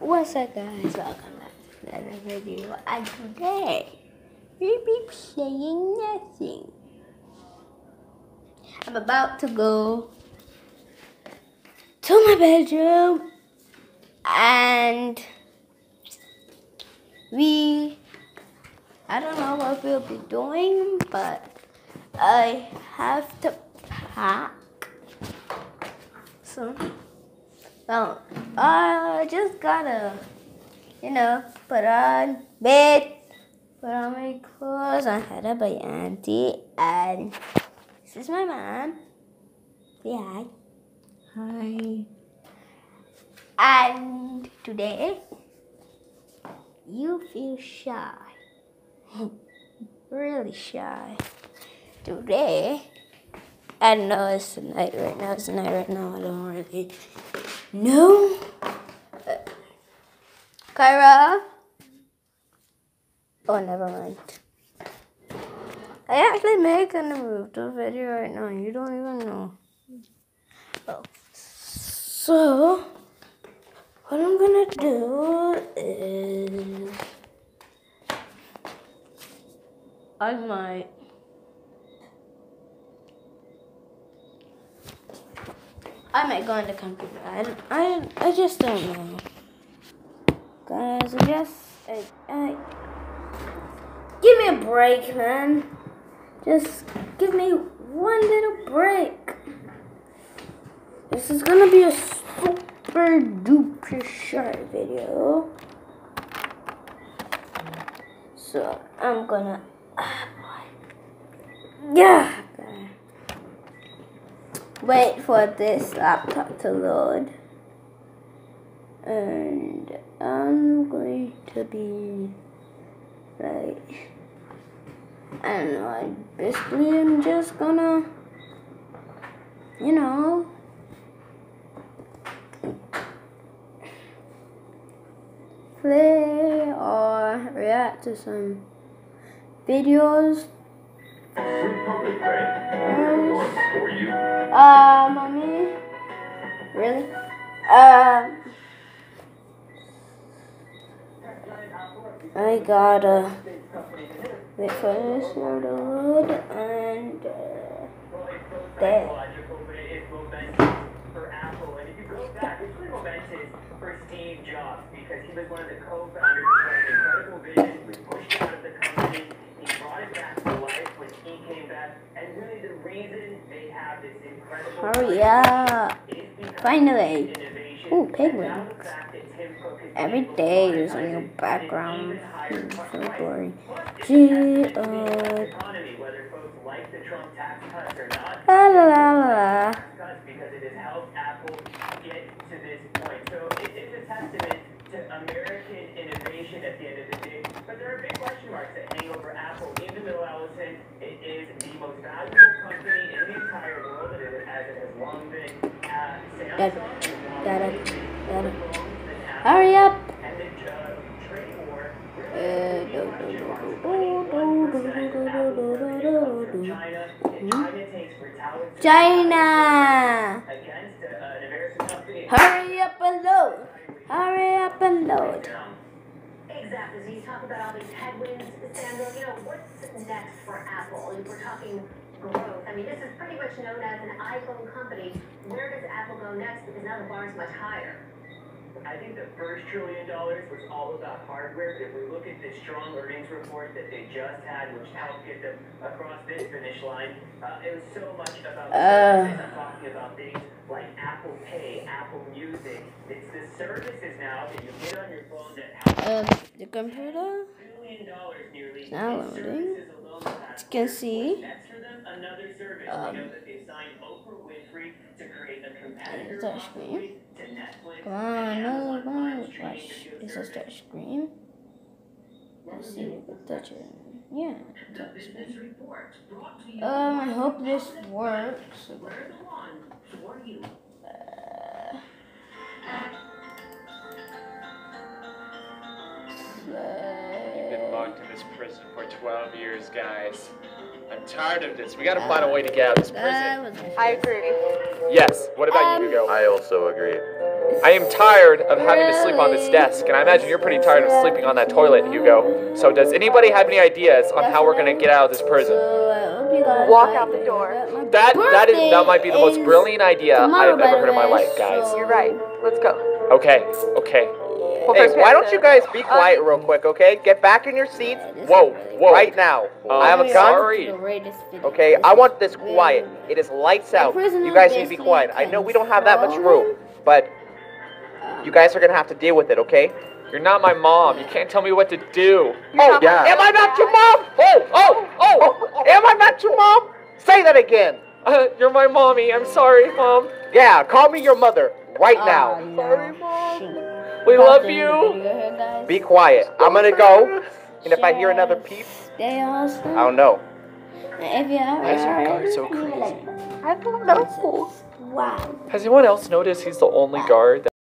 What's up guys, welcome back to another video and today we'll be playing nothing. I'm about to go to my bedroom and we I don't know what we'll be doing but I have to pack so well, I oh, just gotta, you know, put on bed, put on my clothes. I'm headed by auntie, and this is my mom. Say hi. Hi. And today, you feel shy. really shy. Today, I know it's the night right now. It's night right now. I don't really know. Uh, Kyra. Oh, never mind. I actually make a Naruto video right now. You don't even know. Oh. So, what I'm gonna do is I might I might go on the computer. I, I, I just don't know. Guys, I just, I, I, give me a break, man. Just give me one little break. This is gonna be a super duper short video. So I'm gonna, ah, yeah wait for this laptop to load. And I'm going to be like I don't know I'm just gonna you know play or react to some videos uh, mommy. Really? Um. I gotta wait for this to load and uh, there. for Steve Jobs because he was one of the co-founders of an incredible vision. We pushed out of the company. He brought it back to life when he came back. And really the reason they have this incredible Hurry up. Finally. Ooh, penguins. Every day there's a new background. Hmm, so boring. Gee, uh... La la la la. American innovation at the end of the day. But there are big question marks that hang over Apple. Even though Allison, it is the most valuable company in the entire world, as got. Got it. Hurry up! China! Hurry up and load! Hurry up and load! Exactly. So you talk about all these headwinds, Sandra. You know, what's next for Apple? We're talking growth. I mean, this is pretty much known as an iPhone company. Where does Apple go next? Because now the bar is much higher. I think the first trillion dollars was all about hardware, but if we look at the strong earnings report that they just had, which helped get them across this finish line, uh, it was so much about uh. I'm talking about things like Apple Pay, Apple Music. It's the services now that you get on your phone that help. Um, the computer? It's now loading. You can see. Um, touch screen. Come on, no, no. Watch. This is touch screen. Let's see if we can touch it. Yeah, touch screen. Um, I hope this works. Guys. I'm tired of this. We gotta find a way to get out of this prison. I agree. Yes. What about um, you, Hugo? I also agree. I am tired of having to sleep on this desk, and I imagine you're pretty tired of sleeping on that toilet, Hugo. So, does anybody have any ideas on how we're gonna get out of this prison? So, I hope you guys Walk out the door. That that is that might be the most brilliant idea I've ever heard in my life, guys. You're right. Let's go. Okay, okay. Well, Hey, first why don't you guys be Uh, quiet real quick, okay? Get back in your seats Yeah, Whoa, really whoa. right now. Um, I have a gun. sorry. the greatest video. Okay, I want this quiet. It is lights out. You guys need to be quiet. I know we don't have that much room, but you guys are gonna have to deal with it, okay? You're not my mom. You can't tell me what to do. Oh, yeah. Am I not your mom? Oh, oh, oh! Oh, am I not your mom? Say that again. Uh, you're my mommy. I'm sorry, mom. Yeah, call me your mother right Oh, now. no. Shoot. We About love to end the you. video here, guys. Be quiet. I'm gonna go, and if I hear another peep, Stay awesome. I don't know. And If you haven't Why is your guard so crazy? I don't know. Wow. Has anyone else noticed he's the only guard